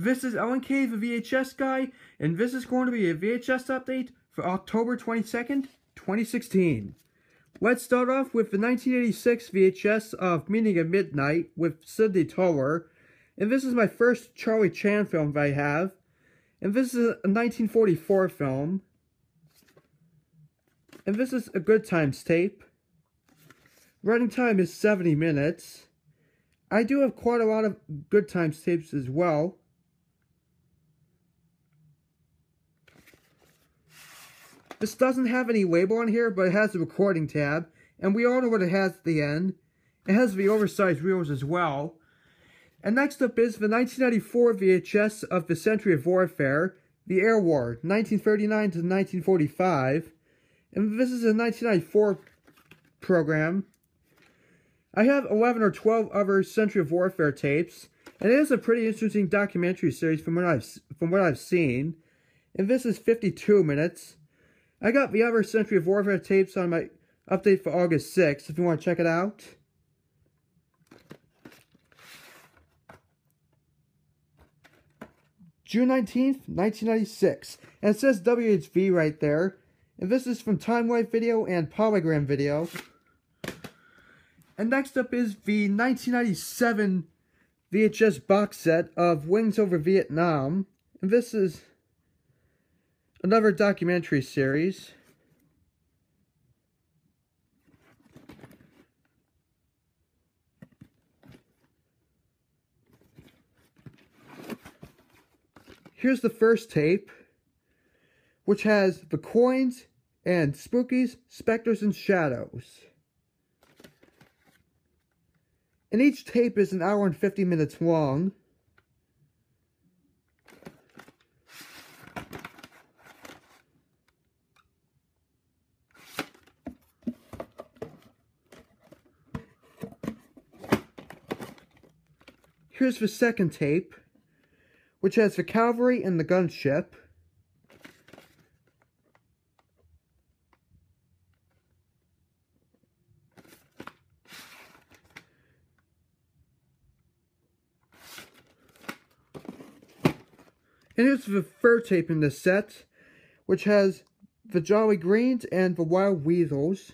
This is LNK, the VHS guy, and this is going to be a VHS update for October 22nd, 2016. Let's start off with the 1986 VHS of Meeting at Midnight with Sidney Toler. And this is my first Charlie Chan film that I have. And this is a 1944 film. And this is a Good Times tape. Running time is 70 minutes. I do have quite a lot of Good Times tapes as well. This doesn't have any label on here, but it has the recording tab. And we all know what it has at the end. It has the oversized reels as well. And next up is the 1994 VHS of the Century of Warfare, The Air War, 1939 to 1945. And this is a 1994 program. I have 11 or 12 other Century of Warfare tapes, and it is a pretty interesting documentary series from what I've from what I've seen. And this is 52 minutes. I got the other Century of Warfare tapes on my update for August 6th, if you want to check it out. June 19th, 1996. And it says WHV right there. And this is from Time Life Video and Polygram Video. And next up is the 1997 VHS box set of Wings Over Vietnam. And this is another documentary series. Here's the first tape, which has the coins and spookies, specters, and shadows. And each tape is an hour and 50 minutes long. Here's the second tape, which has the cavalry and the gunship. And here's the third tape in the set, which has the Jolly Greens and the Wild Weasels.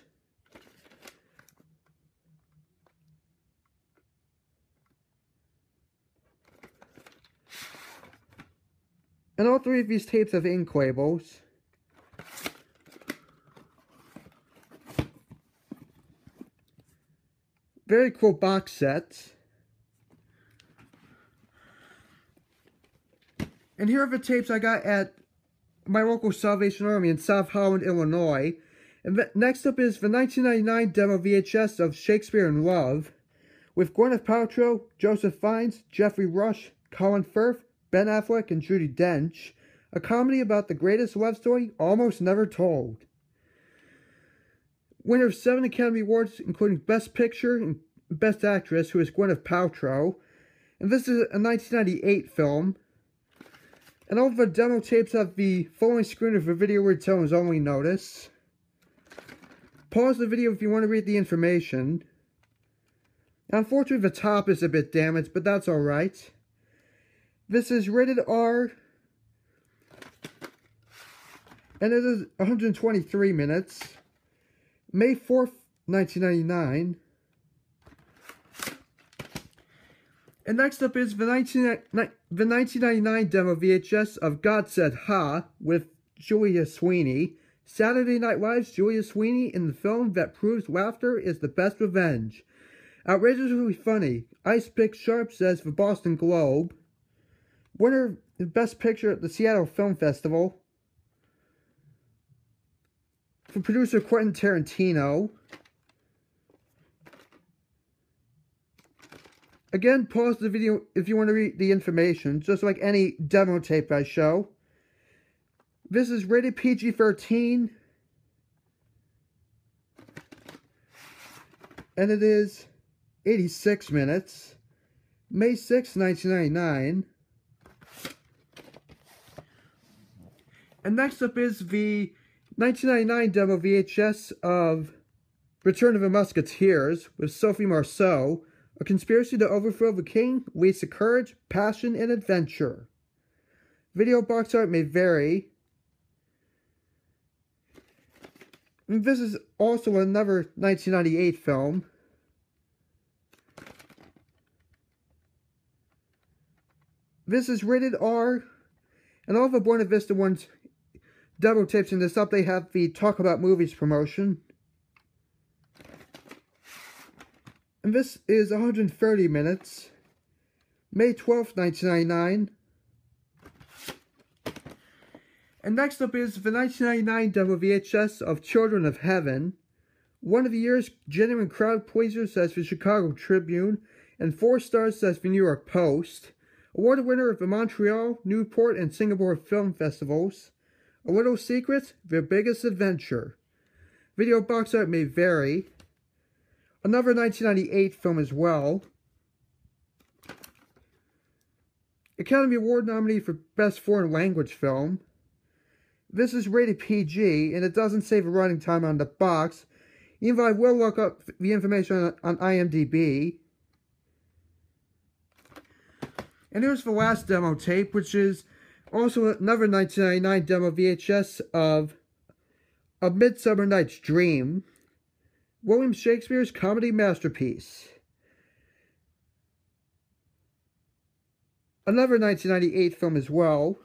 And all three of these tapes have ink labels. Very cool box set. And here are the tapes I got at my local Salvation Army in South Holland, Illinois. And next up is the 1999 demo VHS of Shakespeare in Love with Gwyneth Paltrow, Joseph Fiennes, Geoffrey Rush, Colin Firth, Ben Affleck and Judi Dench, a comedy about the greatest love story almost never told. Winner of seven Academy Awards, including Best Picture and Best Actress, who is Gwyneth Paltrow. And this is a 1998 film. And all the demo tapes have the following screen of the video returns only notice. Pause the video if you want to read the information. Unfortunately, the top is a bit damaged, but that's alright. This is rated R. And it is 123 minutes. May 4th, 1999. And next up is the, 19, the 1999 demo VHS of God Said Ha with Julia Sweeney. Saturday Night Live's Julia Sweeney in the film that proves laughter is the best revenge. Outrageously funny. Ice Pick Sharp says the Boston Globe. Winner of Best Picture at the Seattle Film Festival. For producer Quentin Tarantino. Again, pause the video if you want to read the information, just like any demo tape I show. This is rated PG-13. And it is 86 minutes. May 6, 1999. And next up is the 1999 demo VHS of Return of the Musketeers with Sophie Marceau. A conspiracy to overthrow the king leads to courage, passion, and adventure. Video box art may vary. And this is also another 1998 film. This is rated R, and all the Buena Vista ones double tips in this up. They have the Talk About Movies promotion. And this is 130 minutes. May 12th, 1999. And next up is the 1999 double VHS of Children of Heaven. One of the year's genuine crowd pleasers says the Chicago Tribune, and four stars says the New York Post. Award winner of the Montreal, Newport, and Singapore Film Festivals. A Little Secret, Their Biggest Adventure. Video box art may vary. Another 1998 film as well. Academy Award nominee for Best Foreign Language Film. This is rated PG, and it doesn't say the running time on the box, even though I will look up the information on, IMDb. And here's the last demo tape, which is also another 1999 demo VHS of A Midsummer Night's Dream, William Shakespeare's comedy masterpiece. Another 1998 film as well.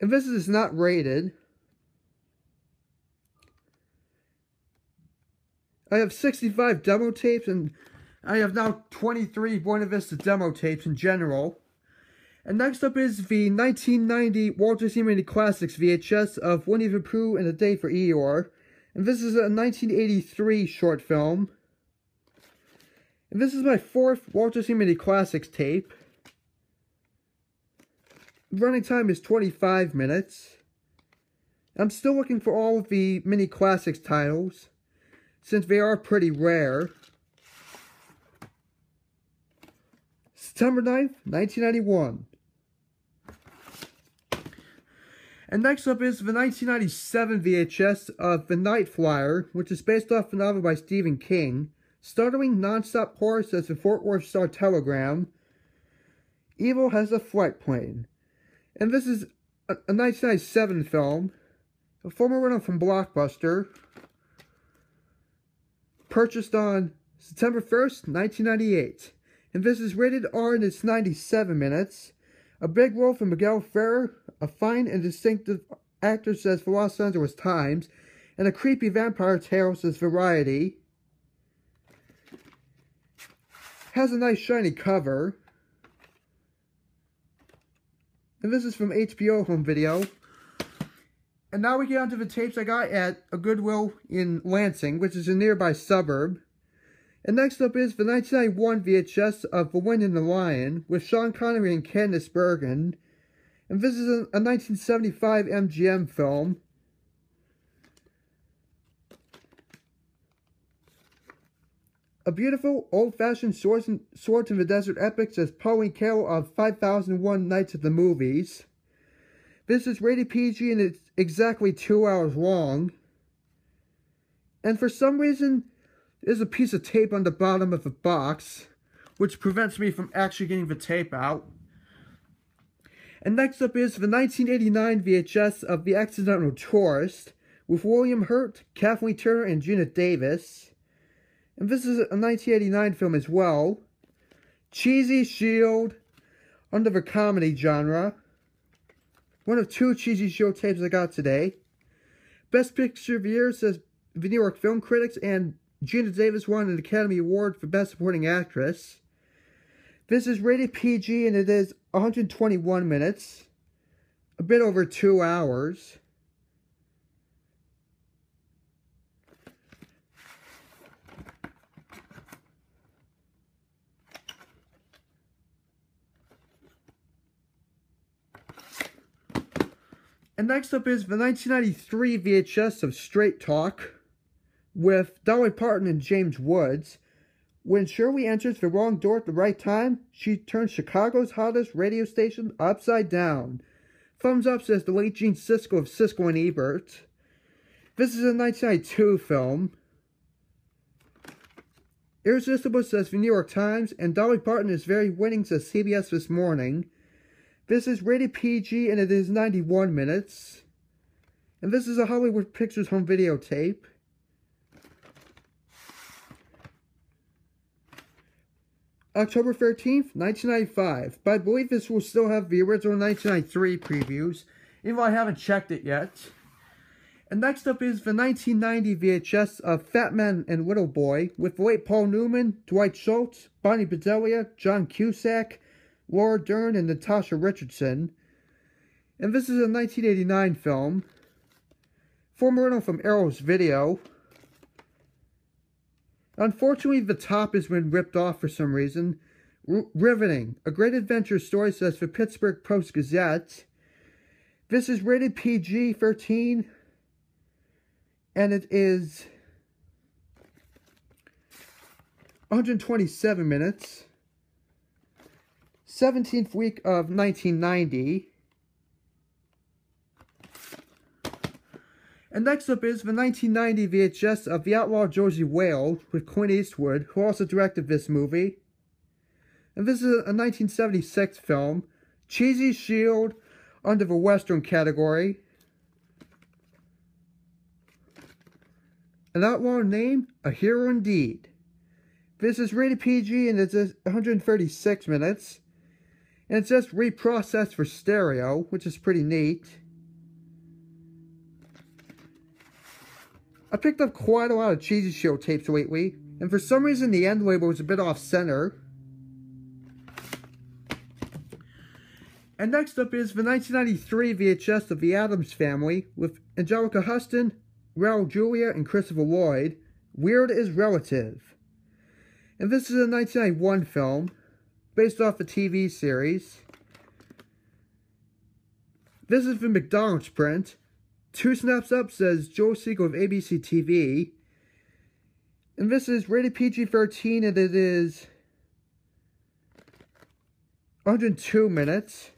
And this is not rated. I have 65 demo tapes and I have now 23 Buena Vista demo tapes in general. And next up is the 1990 Walter. Mini Classics VHS of Winnie the Pooh and a Day for Eeyore. And this is a 1983 short film. And this is my fourth Walter. Mini Classics tape. Running time is 25 minutes. I'm still looking for all of the Mini Classics titles, since they are pretty rare. September 9th, 1991. And next up is the 1997 VHS of The Night Flyer, which is based off a novel by Stephen King. Startling non-stop horror says the Fort Worth Star Telegram. Evil has a flight plane. And this is a, a 1997 film. A former rental from Blockbuster. Purchased on September 1st, 1998. And this is rated R and it's 97 minutes. A big role for Miguel Ferrer, a fine and distinctive actor says for Los Angeles Times, and a creepy vampire tale says Variety. Has a nice shiny cover. And this is from HBO Home Video. And now we get onto the tapes I got at a Goodwill in Lansing, which is a nearby suburb. And next up is the 1991 VHS of The Wind and the Lion with Sean Connery and Candice Bergen. And this is a, a 1975 MGM film. A beautiful, old-fashioned Swords, in, Swords in the Desert epic says Pauline Kael of 5001 Nights at the Movies. This is rated PG and it's exactly two hours long. And for some reason, there's a piece of tape on the bottom of the box, which prevents me from actually getting the tape out. And next up is the 1989 VHS of The Accidental Tourist, with William Hurt, Kathleen Turner, and Geena Davis. And this is a 1989 film as well. Cheesy Shield, under the comedy genre. One of two Cheesy Shield tapes I got today. Best Picture of the Year says the New York Film Critics and Geena Davis won an Academy Award for Best Supporting Actress. This is rated PG and it is 121 minutes. A bit over two hours. And next up is the 1993 VHS of Straight Talk with Dolly Parton and James Woods. When Shirley enters the wrong door at the right time, she turns Chicago's hottest radio station upside down. Thumbs up says the late Gene Siskel of Siskel and Ebert. This is a 1992 film. Irresistible says the New York Times, and Dolly Parton is very winning says CBS this morning. This is rated PG and it is 91 minutes. And this is a Hollywood Pictures home videotape. October 13th, 1995. But I believe this will still have the original 1993 previews, even though I haven't checked it yet. And next up is the 1990 VHS of Fat Man and Little Boy with the late Paul Newman, Dwight Schultz, Bonnie Bedelia, John Cusack, Laura Dern, and Natasha Richardson. And this is a 1989 film. Former rental from Arrows Video. Unfortunately, the top has been ripped off for some reason. R riveting. A great adventure story says the Pittsburgh Post-Gazette. This is rated PG-13. And it is 127 minutes. 17th week of 1990. And next up is the 1990 VHS of The Outlaw Josey Wales with Clint Eastwood, who also directed this movie. And this is a 1976 film, Cheesy Shield, under the Western category. An outlaw name, a hero indeed. This is rated PG and it's 136 minutes. And it's just reprocessed for stereo, which is pretty neat. I picked up quite a lot of Cheesy Shield tapes lately, and for some reason the end label was a bit off-center. And next up is the 1993 VHS of The Addams Family with Anjelica Huston, Raul Julia, and Christopher Lloyd. Weird is Relative. And this is a 1991 film based off a TV series. This is the McDonald's print. Two Snaps Up says Joel Siegel of ABC TV. And this is rated PG-13 and it is 102 minutes.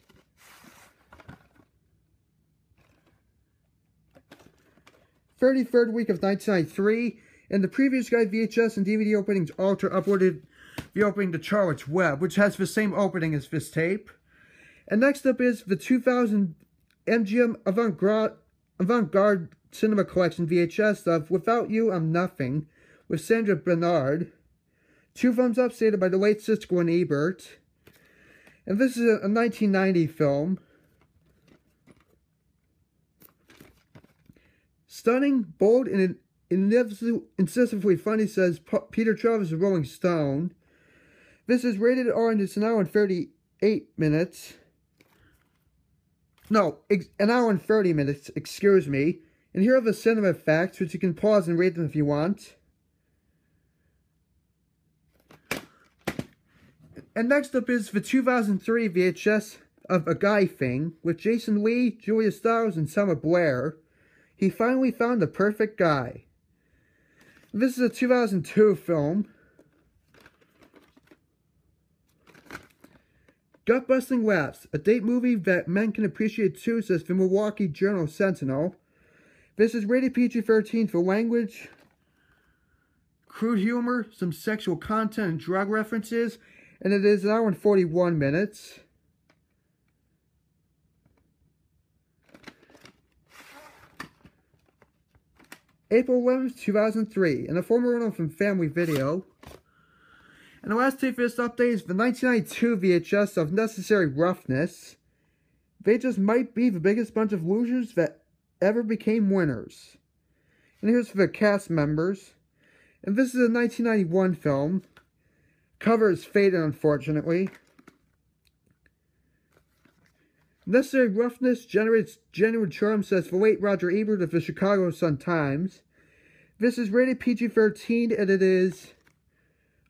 Thirty-third week of 1993, and the previous guide VHS and DVD openings alter uploaded the opening to Charlotte's Web, which has the same opening as this tape. And next up is the 2000 MGM Avant-Garde avant-garde cinema collection VHS of Without You, I'm Nothing with Sandra Bernhard. Two thumbs up stated by the late Siskel and Ebert. And this is a, a 1990 film. Stunning, bold, and incisively funny, says Peter Travers of Rolling Stone. This is rated R and it's an hour and 38 minutes. No, an hour and 30 minutes, excuse me. And here are the cinema facts, which you can pause and read them if you want. And next up is the 2003 VHS of A Guy Thing with Jason Lee, Julia Stiles, and Selma Blair. He finally found the perfect guy. This is a 2002 film. Gut-busting laughs, a date movie that men can appreciate too, says the Milwaukee Journal Sentinel. This is rated PG-13 for language, crude humor, some sexual content and drug references, and it is an hour and 41 minutes. April 11th, 2003, and a former owner from Family Video. And the last tape for this update is the 1992 VHS of Necessary Roughness. They just might be the biggest bunch of losers that ever became winners. And here's the cast members. And this is a 1991 film. Cover is faded, unfortunately. Necessary Roughness generates genuine charm, says the late Roger Ebert of the Chicago Sun-Times. This is rated PG-13, and it is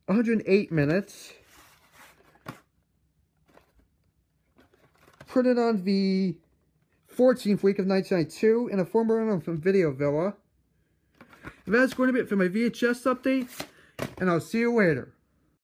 108 minutes. Printed on the 14th week of 1992 in a former from Video Villa. that's going to be it for my VHS update, and I'll see you later.